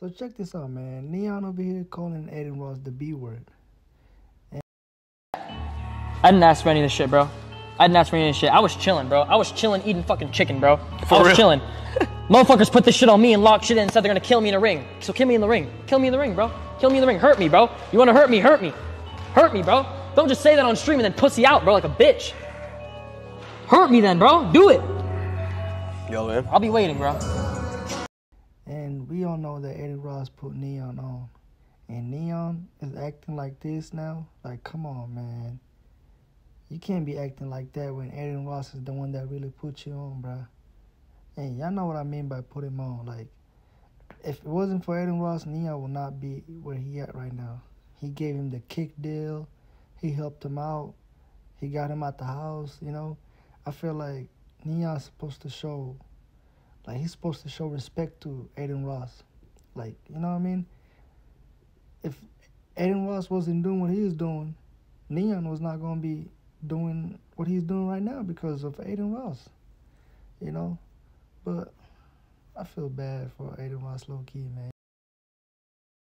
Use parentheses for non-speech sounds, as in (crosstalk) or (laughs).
So check this out, man. Neon over here calling Adin Ross the B word. And- I didn't ask for any of this shit, bro. I didn't ask for any of this shit. I was chilling, bro. I was chilling eating fucking chicken, bro. For I was real? chilling. (laughs) Motherfuckers put this shit on me and lock shit in and said they're gonna kill me in the ring. So kill me in the ring. Kill me in the ring, bro. Kill me in the ring. Hurt me, bro. You wanna hurt me? Hurt me. Hurt me, bro. Don't just say that on stream and then pussy out, bro, like a bitch. Hurt me then, bro. Do it. Yo, man. I'll be waiting, bro. We all know that Adin Ross put Neon on. And Neon is acting like this now. Like, come on, man. You can't be acting like that when Adin Ross is the one that really put you on, bruh. And y'all know what I mean by put him on. Like, if it wasn't for Adin Ross, Neon would not be where he at right now. He gave him the kick deal. He helped him out. He got him out the house, you know. I feel like Neon's supposed to show like he's supposed to show respect to Adin Ross. Like, you know what I mean? If Adin Ross wasn't doing what he was doing, Neon was not gonna be doing what he's doing right now because of Adin Ross. You know? But I feel bad for Adin Ross low key, man.